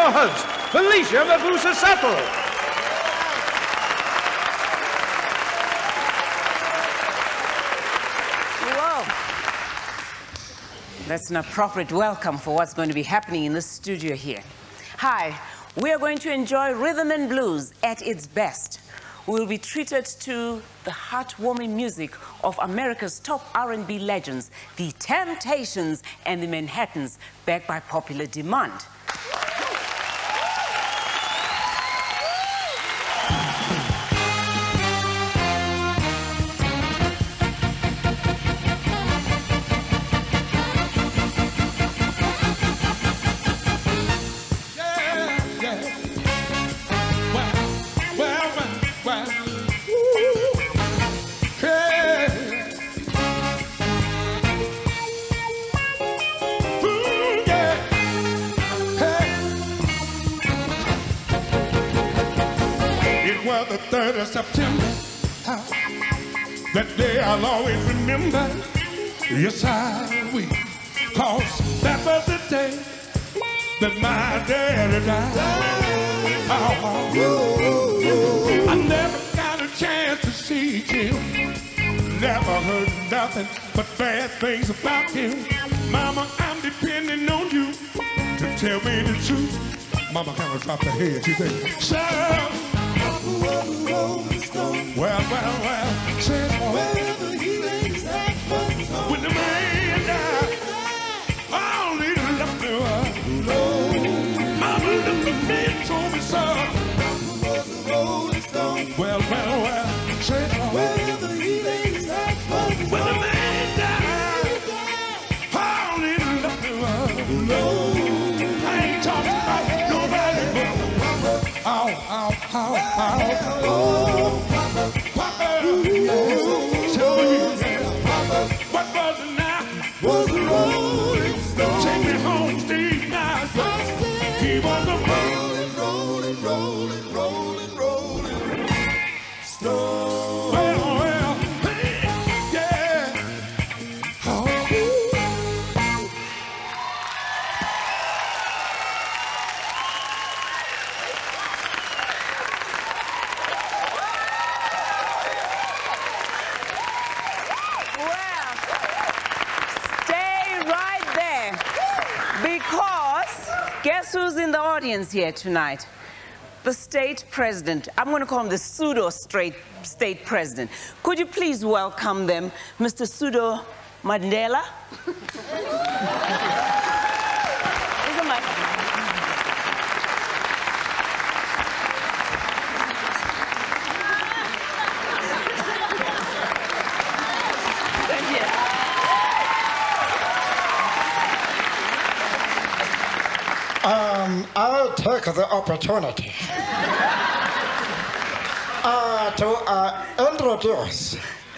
your host, Felicia Mabuza. Whoa. That's an appropriate welcome for what's going to be happening in the studio here. Hi, we are going to enjoy rhythm and blues at its best. We'll be treated to the heartwarming music of America's top R&B legends, the Temptations and the Manhattans, backed by popular demand. Remember. Yes, I will. Cause that was the day that my daddy died. Oh, I never got a chance to see him. Never heard nothing but bad things about him. Mama, I'm depending on you to tell me the truth. Mama kind of dropped her head. She said, Sir, well, well, well, said, son, well, nobody but, ow, ow, ow, ow, oh, Papa, tell Was tonight? The state president. I'm going to call him the pseudo straight state president. Could you please welcome them, Mr. Pseudo Mandela? Here's a mic. Thank you. Um, I'll take the opportunity uh, to uh, introduce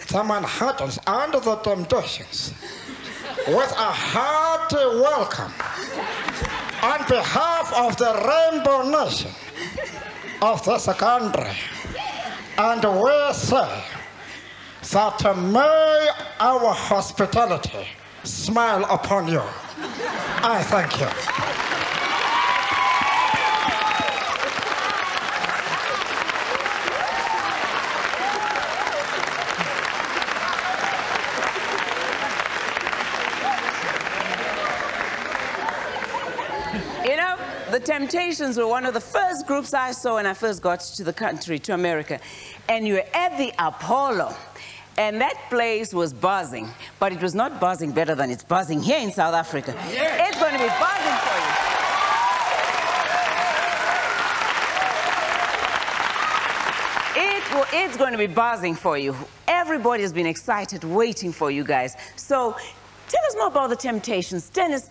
the Manhattans and the Temptations with a hearty welcome on behalf of the Rainbow Nation of this country. And we say that may our hospitality smile upon you. I thank you. You know, the Temptations were one of the first groups I saw when I first got to the country, to America. And you were at the Apollo. And that place was buzzing. But it was not buzzing better than it's buzzing here in South Africa. It's going to be buzzing for you. It it's going to be buzzing for you. Everybody has been excited, waiting for you guys. So tell us more about the Temptations. Dennis,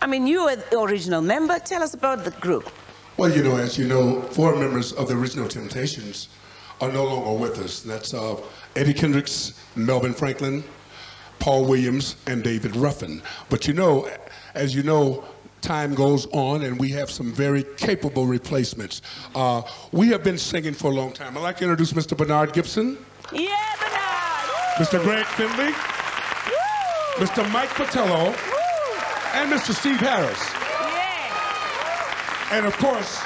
I mean, you were the original member. Tell us about the group. Well, you know, as you know, four members of the original Temptations are no longer with us. That's uh, Eddie Kendricks, Melvin Franklin, Paul Williams, and David Ruffin. But you know, as you know, time goes on and we have some very capable replacements. Uh, we have been singing for a long time. I'd like to introduce Mr. Bernard Gibson, Yeah, Bernard. Mr. Greg Finley, Woo! Mr. Mike Patillo, Woo! And Mr. Steve Harris. Yeah. And of course,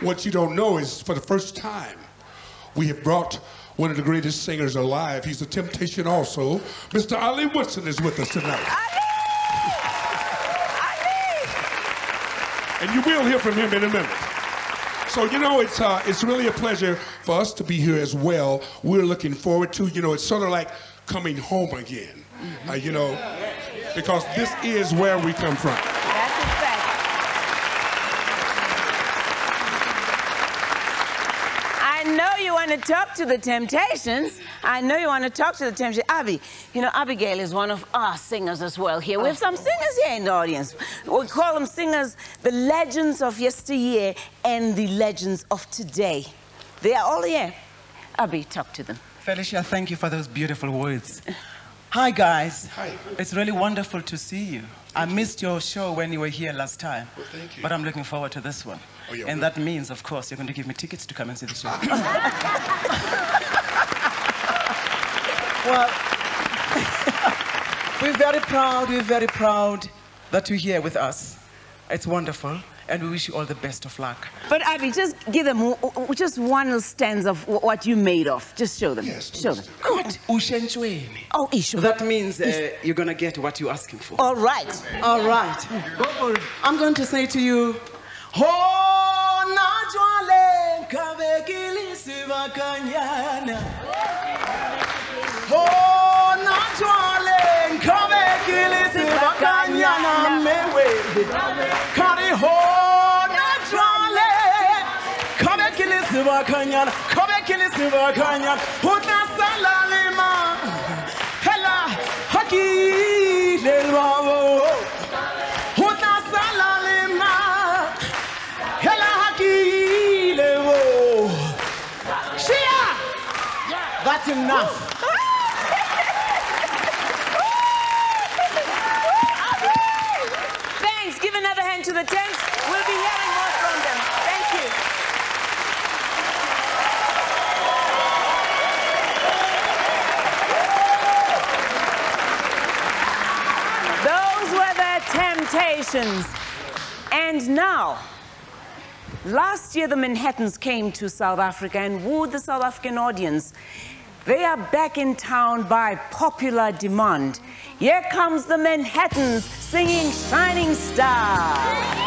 what you don't know is for the first time, we have brought one of the greatest singers alive. He's a temptation also. Mr. Ali Woodson is with us tonight. Ali! Ali! And you will hear from him in a minute. So, you know, it's, uh, it's really a pleasure for us to be here as well. We're looking forward to, you know, it's sort of like coming home again, uh, you know, because this is where we come from. That's a fact. I know you want to talk to the Temptations. I know you want to talk to the Temptations. Abby, you know, Abigail is one of our singers as well here. We have some singers here in the audience. We call them singers, the legends of yesteryear and the legends of today. They are all here. Abby, talk to them. Felicia, thank you for those beautiful words. Hi, guys. Hi. It's really wonderful to see you. I missed your show when you were here last time. Well, thank you. But I'm looking forward to this one. Oh, yeah, and well- that means, of course, you're going to give me tickets to come and see the show. well, we're very proud, we're very proud that you're here with us. It's wonderful, and we wish you all the best of luck. But Abby, just give them w- w- just one little stanza of what you made of. Just show them. Yes, show them. Good. Ushenchweni. Oh, Ishu. That means uh, you're going to get what you're asking for. All right. All right. I'm going to say to you, Ho najwale kabekilisi bakanyana. Ho najwale mewe. Huta. Hela. Huta. Hela. That's enough. Thanks. Give another hand to the tent. We'll be hearing more from them. Thank you. Those were the And now, last year the Manhattans came to South Africa and wooed the South African audience. They are back in town by popular demand. Here comes the Manhattans singing Shining Star.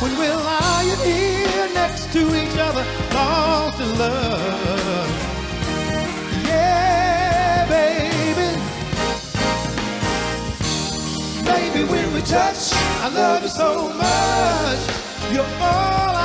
When we're lying here next to each other, lost in love. Yeah, baby. Baby, when we touch, I love you so much. You're all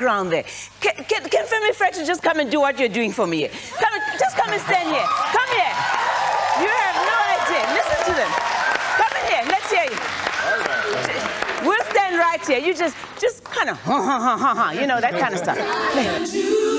background there. Can, can, can Femi Fraction just come and do what you're doing for me? Come, just come and stand here. Come here. You have no idea. Listen to them. Come in here. Let's hear you. We'll stand right here. You just, just kind of, you know that kind of stuff.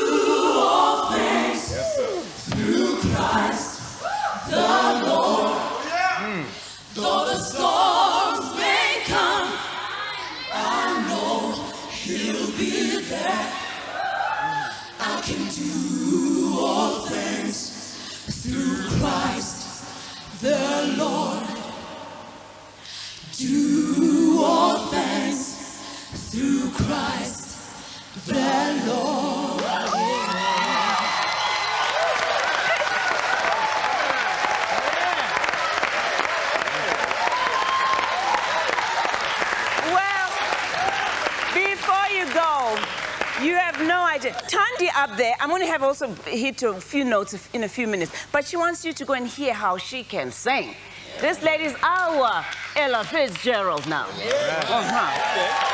Also hit a few notes in a few minutes, but she wants you to go and hear how she can sing. This lady's our Ella Fitzgerald now. Uh-huh.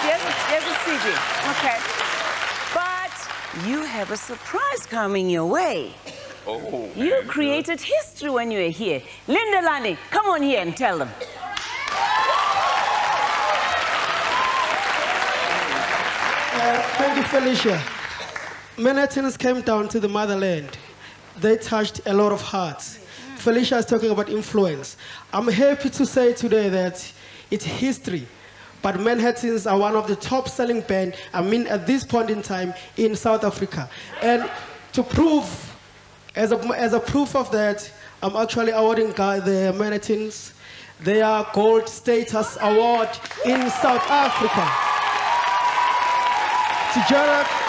Yes, yes, a CD. Okay. But you have a surprise coming your way. Oh. You created history when you were here. Linda Lani, come on here and tell them. Uh, thank you, Felicia. Manhattans came down to the motherland. They touched a lot of hearts. Felicia is talking about influence. I'm happy to say today that it's history. But Manhattans are one of the top selling band, I mean, at this point in time in South Africa. And to prove, as a, as a proof of that, I'm actually awarding the Manhattans their Gold Status Award in South Africa. To Jared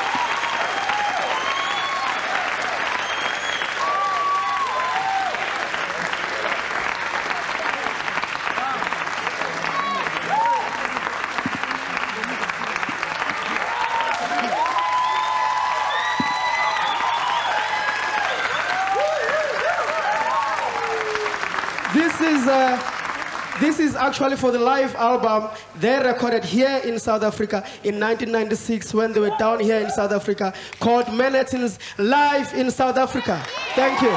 actually for the live album they recorded here in South Africa in 1996 when they were down here in South Africa called Manhattan's Live in South Africa. Thank you.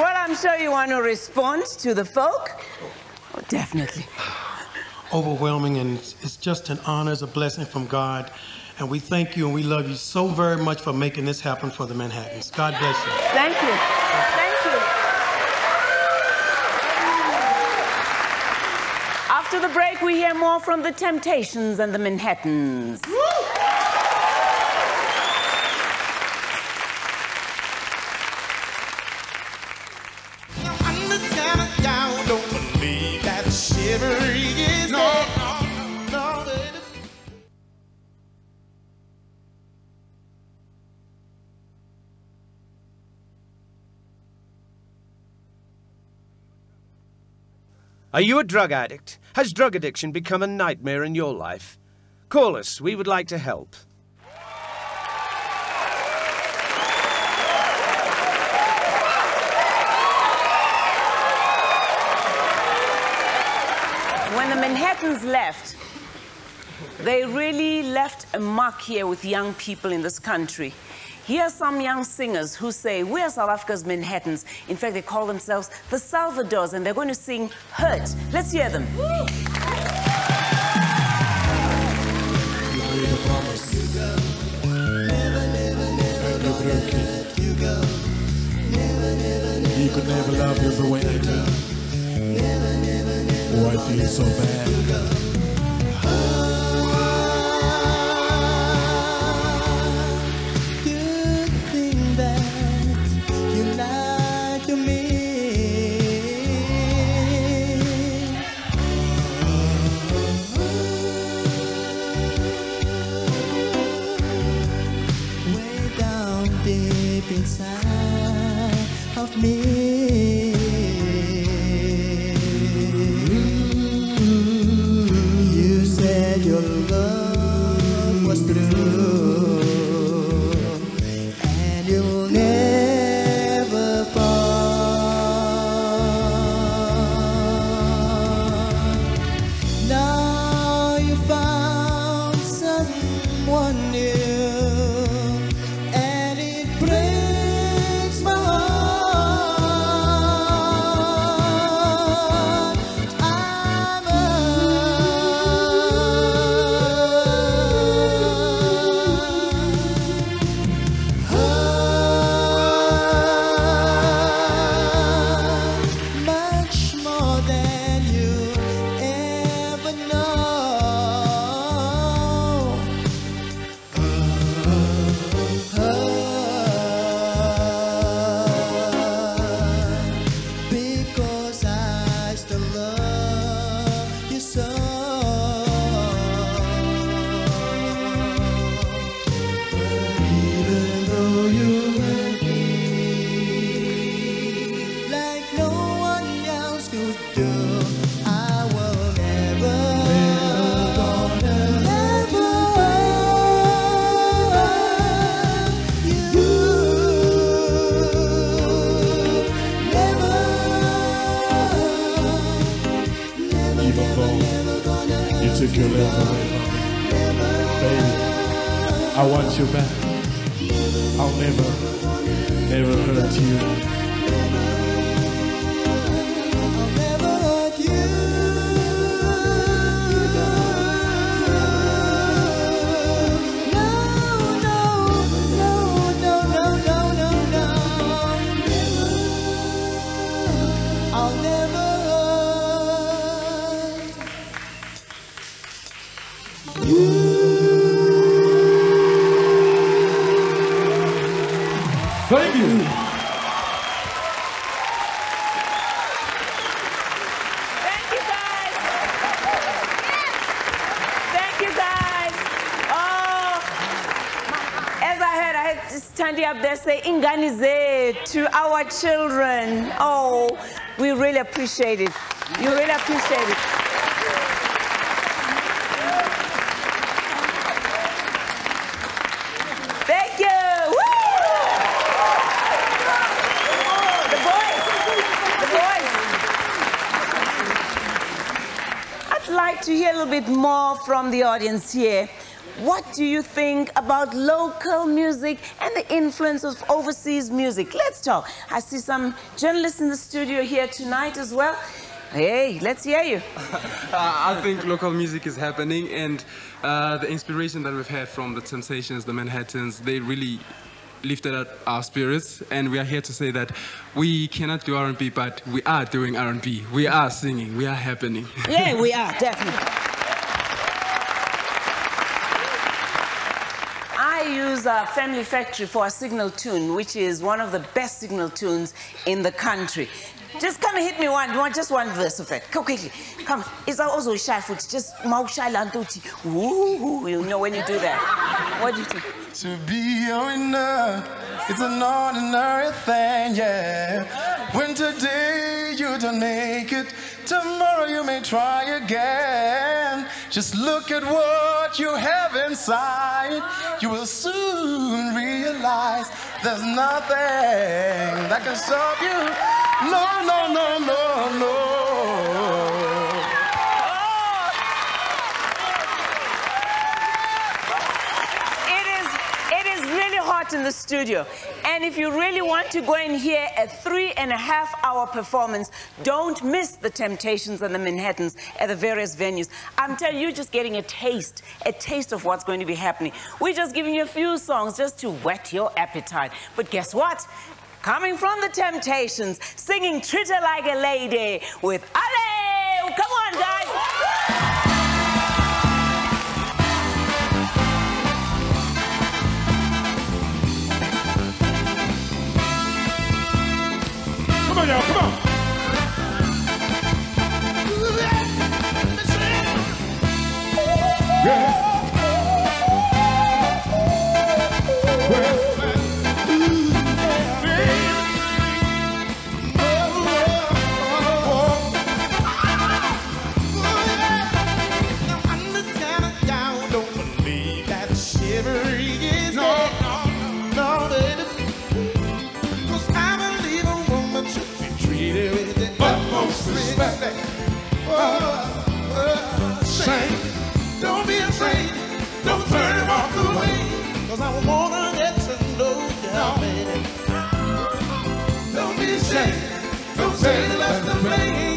Well, I'm sure you want to respond to the folk. Oh, definitely. overwhelming, and it's just an honor, it's a blessing from God. And we thank you and we love you so very much for making this happen for the Manhattans. God bless you. Thank you. Thank you. After the break, we hear more from the Temptations and the Manhattans. Are you a drug addict? Has drug addiction become a nightmare in your life? Call us. We would like to help. When the Manhattans left, they really left a mark here with young people in this country. Here are some young singers who say, We're South Africa's Manhattans. In fact, they call themselves the Salvadors, and they're going to sing Hurt. Let's hear them. You could never love the way I do. Oh, I feel so bad. Me. Our children. Oh, we really appreciate it. You really appreciate it. Thank you. Woo! The boys. The boys. I'd like to hear a little bit more from the audience here. What do you think about local music and the influence of overseas music? Let's talk. I see some journalists in the studio here tonight as well. Hey, let's hear you. Uh, I think local music is happening, and uh, the inspiration that we've had from the Temptations, the Manhattans, they really lifted up our spirits. And we are here to say that we cannot do R&B, but we are doing R&B. We are singing. We are happening. Yeah, we are, definitely. I use uh, Family Factory for a signal tune, which is one of the best signal tunes in the country. Just come and hit me one, one just one verse of it. Come quickly. Come. It's also shy foot. Just shy lantuti. Ooh, you know when you do that. What do you think? To be a winner, it's an ordinary thing, yeah. When today you don't make it, tomorrow you may try again. Just look at what you have inside. You will soon realize there's nothing that can stop you. No, no, no, no, no. In the studio. And if you really want to go and hear a three and a half hour performance, don't miss the Temptations and the Manhattans at the various venues. I'm telling you, just getting a taste, a taste of what's going to be happening. We're just giving you a few songs just to whet your appetite. But guess what? Coming from the Temptations, singing Treat Her Like a Lady with Ale. Come on, guys. Come on, y'all, come on. Yeah. Don't be afraid. Don't turn him off the way. Cause I wanna get to know you, baby. Don't be ashamed. Don't say the less the blame.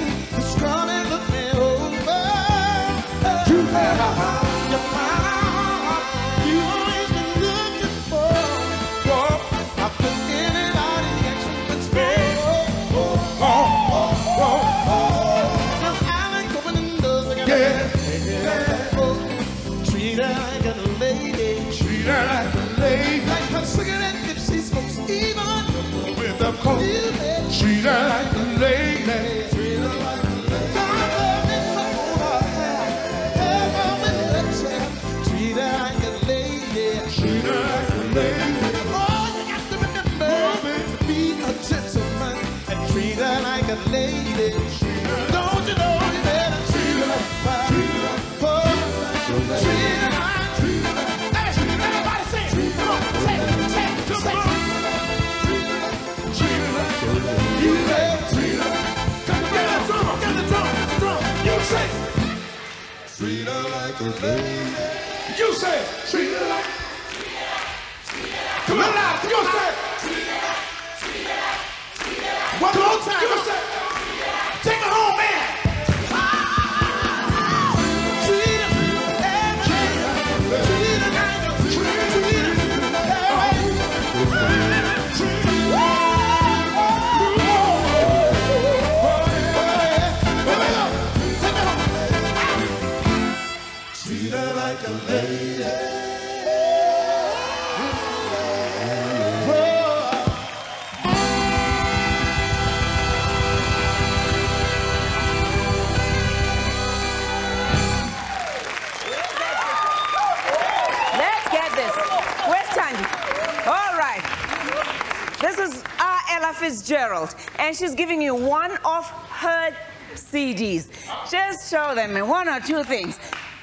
Fitzgerald, and she's giving you one of her CDs. Just show them one or two things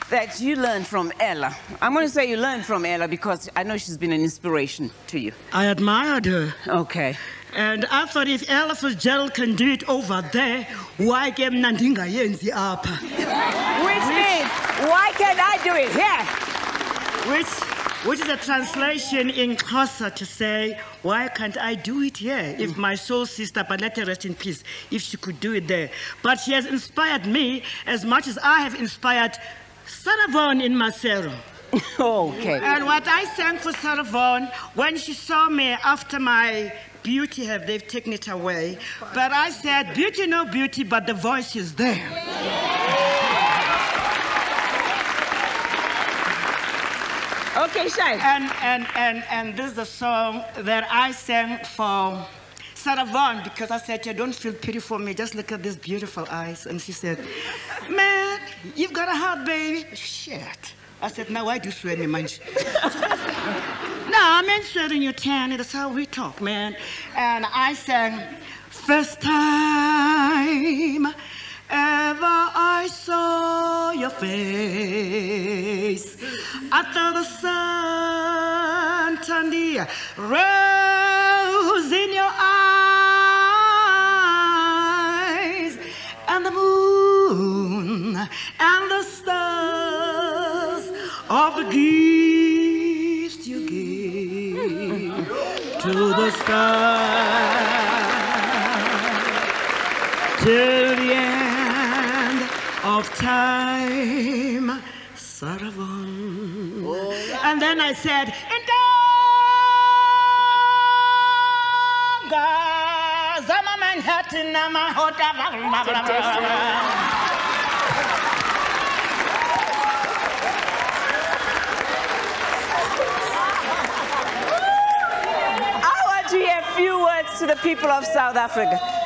that you learned from Ella. I'm going to say you learned from Ella because I know she's been an inspiration to you. I admired her. Okay. And I thought if Ella Fitzgerald can do it over there, why ke mna ndingayenzi apha? Which means, why can't I do it here? Which, which is a translation in Xhosa to say, why can't I do it here? If mm. my soul sister, but let her rest in peace, if she could do it there. But she has inspired me as much as I have inspired Sarah Vaughan in Macero. okay. And what I sang for Sarah Vaughan, when she saw me after my beauty have they've taken it away, but I said, beauty no beauty, but the voice is there. Okay, Shai. And, and, and, and this is a song that I sang for Sarah Vaughan because I said, you don't feel pity for me, just look at these beautiful eyes. And she said, man, you've got a heart, baby. Shit. I said, now why do you swear me, man? no, I'm in swearing you tan. That's how we talk, man. And I sang, first time I saw your face. Thought the sun turned the rose in your eyes, and the moon and the stars of the gift you gave to the sky of time, Saravahan. And then I said, Indaga, Zama Manhattan, Nama I want to hear a few words to the people of South Africa.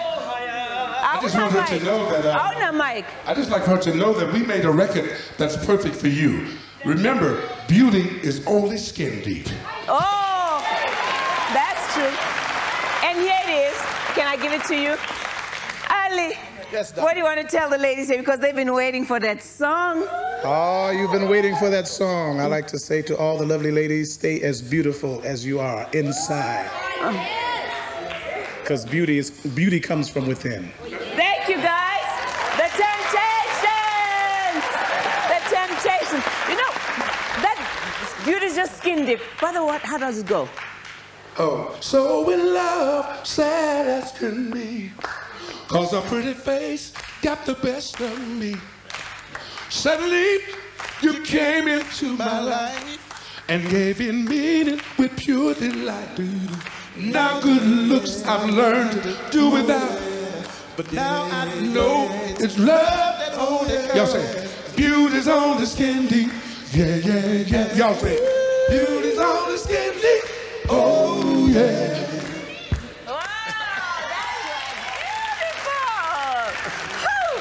I just want her to know that. Uh, Oh, no, Mike. I just like her to know that we made a record that's perfect for you. Remember, beauty is only skin deep. Oh, that's true. And here it is. Can I give it to you? Ali, Yes, what do you want to tell the ladies here? Because they've been waiting for that song. Oh, you've been waiting for that song. I like to say to all the lovely ladies, stay as beautiful as you are inside. Because beauty is beauty comes from within. Thank you, guys. The Temptations. The Temptations. You know, that beauty's just skin deep. By the way, how does it go? Oh, so in love, sad as can be. Cause a pretty face got the best of me. Suddenly, you came into my life and gave it meaning with pure delight. Now good looks I've learned to do without. But now I know it's love that only Y'all say, beauty's on the skin deep. Yeah, yeah, yeah. Y'all say, beauty's on the skin deep. Oh, yeah. Whew.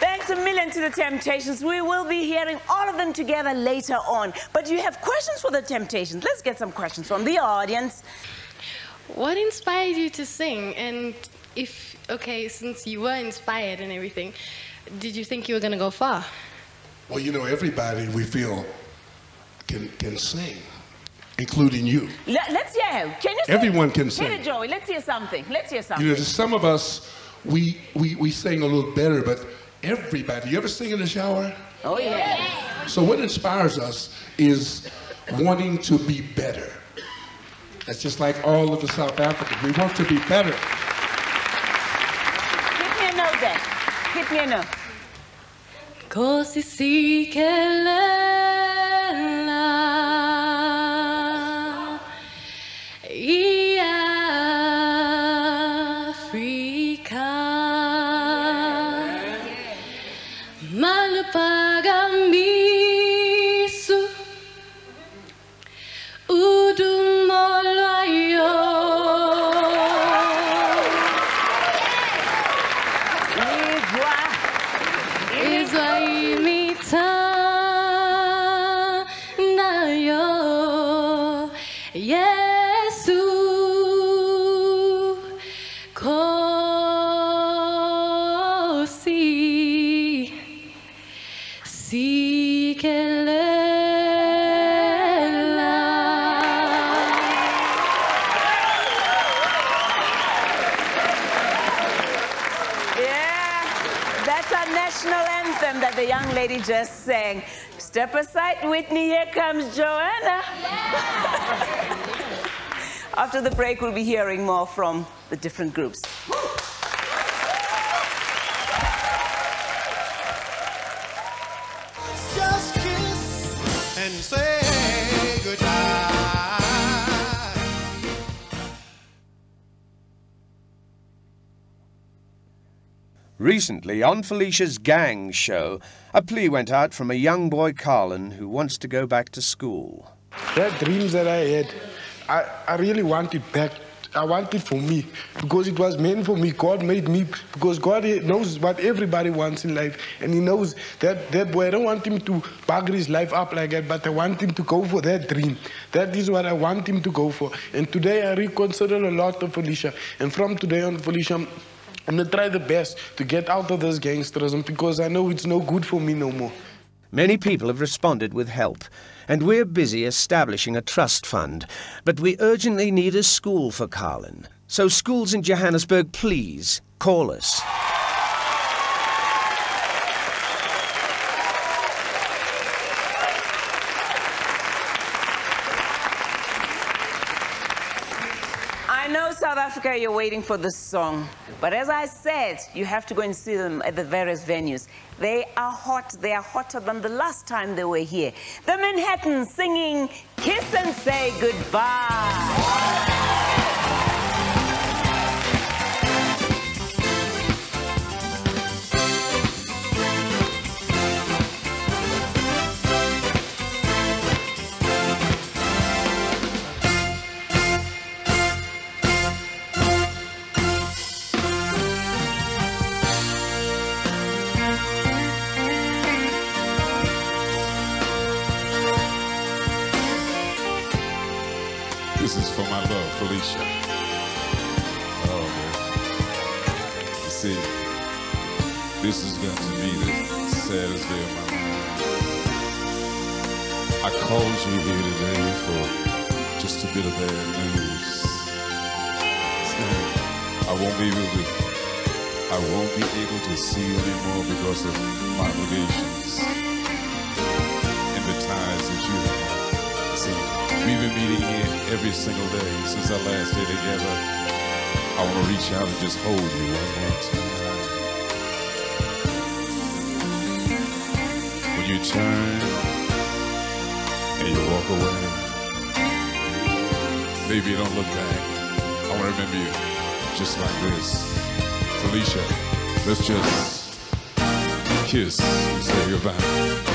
Thanks a million to the Temptations. We will be hearing all of them together later on. But you have questions for the Temptations. Let's get some questions from the audience. What inspired you to sing? And if, okay, since you were inspired and everything, did you think you were going to go far? Well, you know, everybody we feel can, can sing, including you. Let, us hear him. Can you sing? Everyone can Hit sing. it, Joey. Let's hear something. Let's hear something. You know, some of us, we, we, we sing a little better, but everybody, you ever sing in the shower? Oh, yeah. So what inspires us is wanting to be better. That's just like all of the South Africans. We want to be better. Hit me a note then. Hit me a note. Kosi sikelela lady just sang. Step aside, Whitney. Here comes Joanna. After the break, we'll be hearing more from the different groups. Recently, on Felicia's gang show, a plea went out from a young boy, Carlin, who wants to go back to school. That dreams that I had, I, I really want it back. I want it for me because it was meant for me. God made me because God knows what everybody wants in life, and He knows that that boy. I don't want him to bugger his life up like that, but I want him to go for that dream. That is what I want him to go for. And today I reconsider a lot of Felicia, and from today on, Felicia. I'm, gonna try the best to get out of this gangsterism because I know it's no good for me no more. Many people have responded with help, and we're busy establishing a trust fund. But we urgently need a school for Carlin. So, schools in Johannesburg, please call us. I know South Africa, you're waiting for this song. But as I said, you have to go and see them at the various venues. They are hot. They are hotter than the last time they were here. The Manhattan singing Kiss and Say Goodbye. Felicia. Oh, man. You see, this is going to be the saddest day of my life. I called you here today for just a bit of bad news. I won't be able to. I won't be able to see you anymore because of my obligations been meeting here every single day since our last day together. I want to reach out and just hold you one more time. When you turn and you walk away, baby, don't look back. I want to remember you just like this. Felicia, let's just kiss and say goodbye.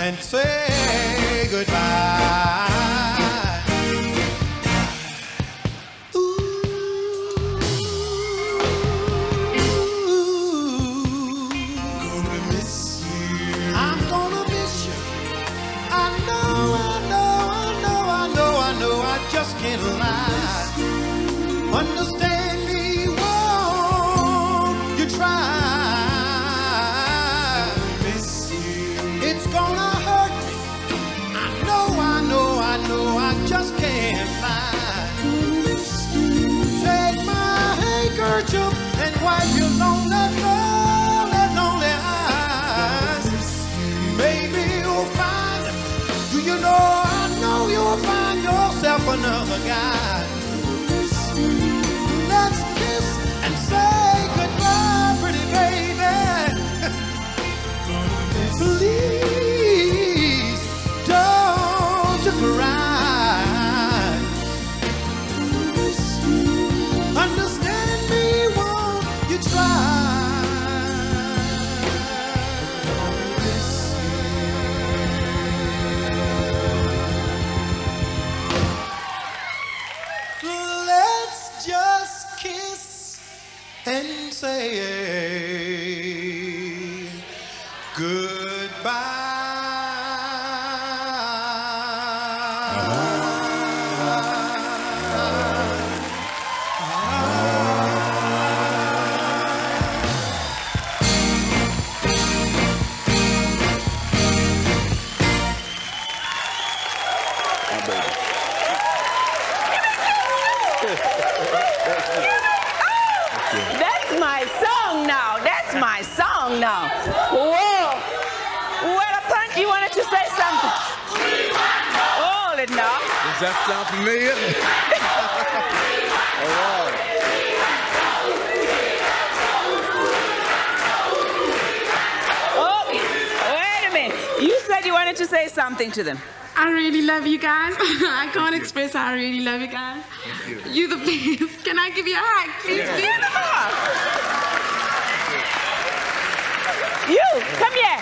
And say goodbye. Hold now. Does that sound familiar? All right. Oh, wait a minute. You said you wanted to say something to them. I really love you guys. I can't express how I really love you guys. You the best. Can I give you a hug, please? Give them a hug. You, come here.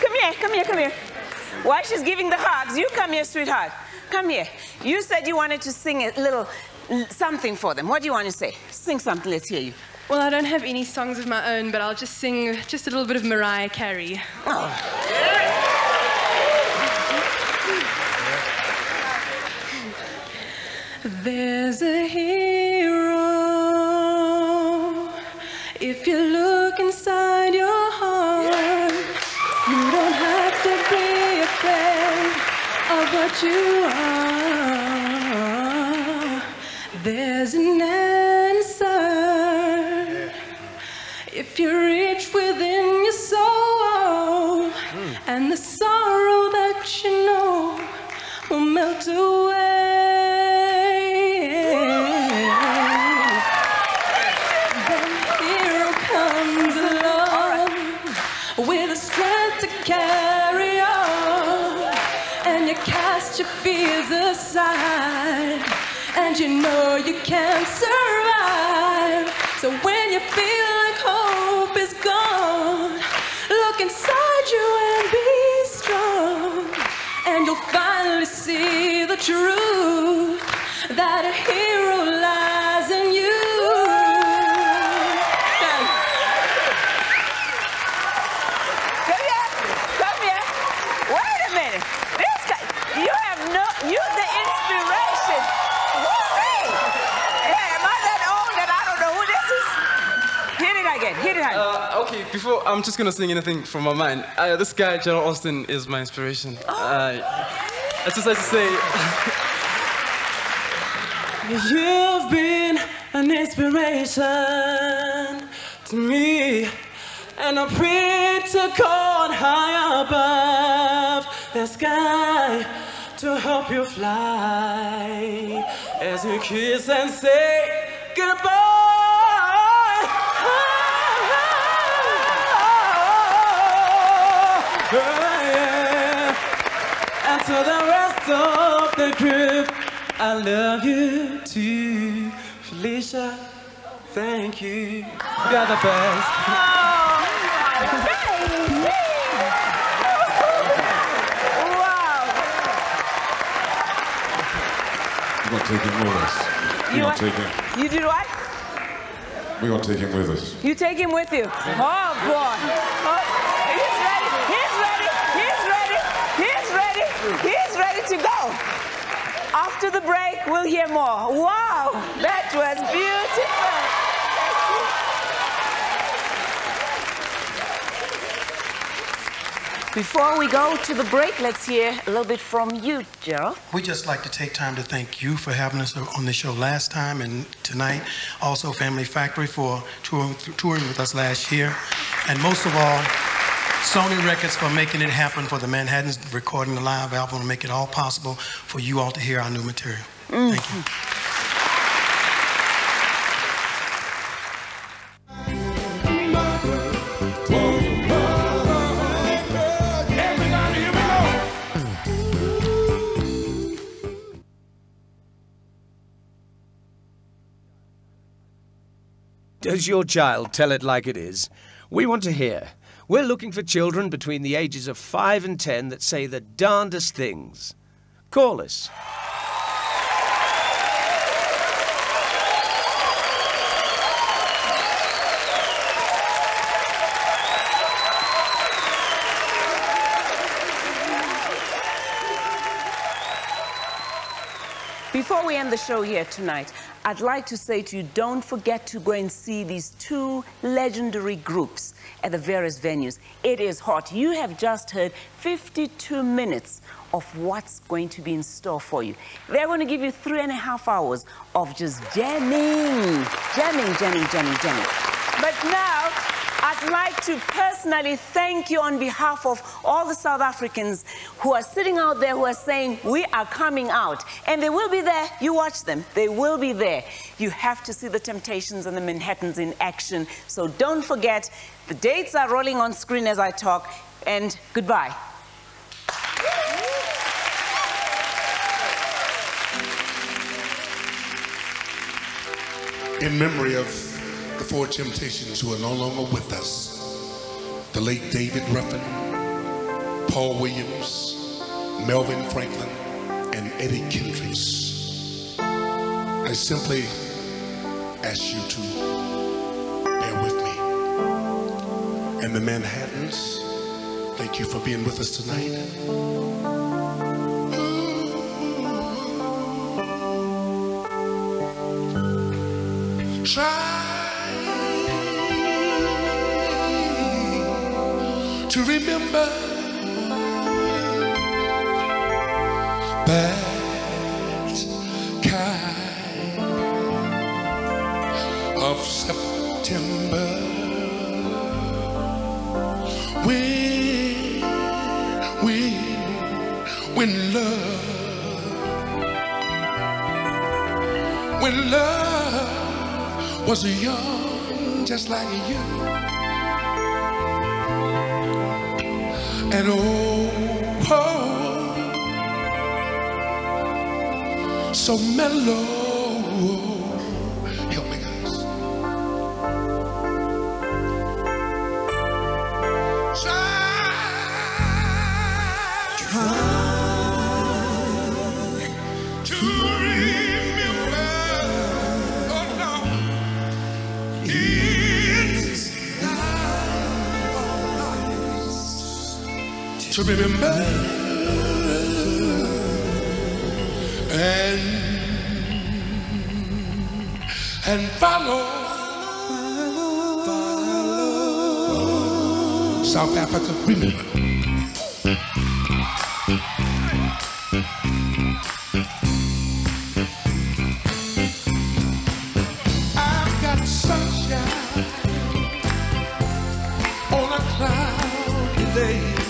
Come here, come here, come here. While she's giving the hugs, you come here, sweetheart. Come here. You said you wanted to sing a little something for them. What do you want to say? Sing something, let's hear you. Well, I don't have any songs of my own, but I'll just sing just a little bit of Mariah Carey. Oh. There's a hero. If you look you are. There's an answer. If you I'm just gonna sing anything from my mind. Uh, this guy, Gerald Alston, is my inspiration. Uh, I just like to say, You've been an inspiration to me, and I pray to God high above the sky to help you fly as you kiss and say to the rest of the group, I love you too. Felicia, thank you. You're the best. We're gonna take him with us. We're You, gonna take him. you did what? We're gonna take him with us. You take him with you. Oh boy. Oh, he's ready. He's ready. He's ready. He's ready. He's ready to go. After the break, we'll hear more. Wow, that was beautiful. Before we go to the break, let's hear a little bit from you, Gerald. We just like to take time to thank you for having us on the show last time and tonight. Also, Family Factory for touring, touring with us last year. And most of all, Sony Records for making it happen for the Manhattans, recording the live album to make it all possible for you all to hear our new material. Mm-hmm. Thank you. Does your child tell it like it is? We want to hear. We're looking for children between the ages of 5 and 10 that say the darndest things. Call us. Before we end the show here tonight, I'd like to say to you don't forget to go and see these two legendary groups at the various venues. It is hot. You have just heard 52 minutes of what's going to be in store for you. They're going to give you three and a half hours of just jamming, jamming, jamming, jamming, jamming. But now, I'd like to personally thank you on behalf of all the South Africans who are sitting out there who are saying, We are coming out. And they will be there. You watch them, they will be there. You have to see the Temptations and the Manhattans in action. So don't forget, the dates are rolling on screen as I talk. And goodbye. in memory of the four temptations who are no longer with us the late David Ruffin, Paul Williams, Melvin Franklin, and Eddie Kendricks. I simply ask you to bear with me. And the Manhattans, thank you for being with us tonight. Try to remember that kind of September when, when, when love, when love was young just like you. And oh, oh so mellow. Remember and and follow. South Africa, remember. I've got sunshine on a cloudy day.